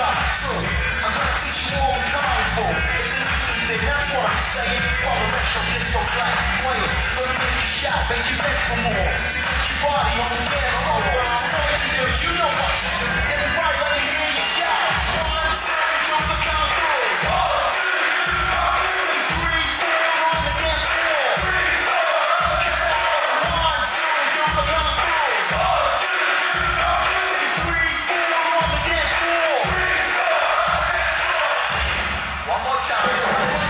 shot. So, I'm gonna teach you all for. It's an easy that's what I'm saying. While the retro disco tracks playing. Gonna make you shout, make you beg for more. To get your body on the dance One more time.